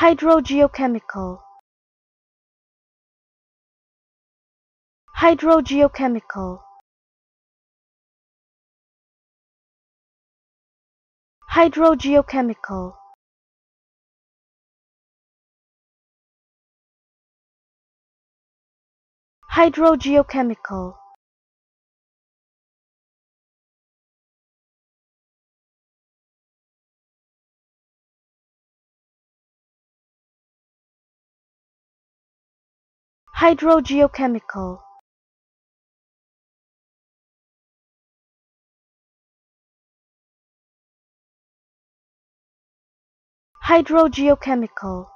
hydrogeochemical. Hydrogeochemical. Hydrogeochemical. Hydrogeochemical hydrogeochemical. Hydrogeochemical